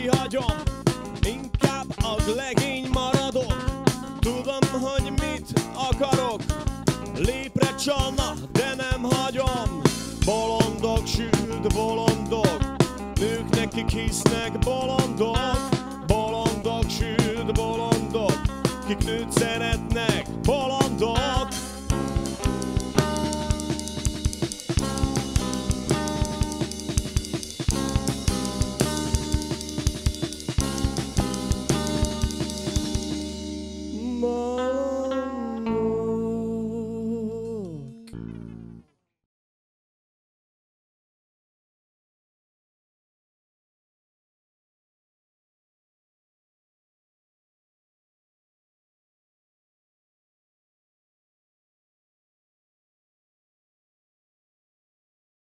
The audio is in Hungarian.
kihagyom inkább a legény maradok. Tudom, hogy mit akarok, lépre csalna, de nem hagyom. Bolondok, sült bolondok, nők nekik hisznek bolondok. Bolondok, sült bolondok, kik nőt szeretnek, bolondok.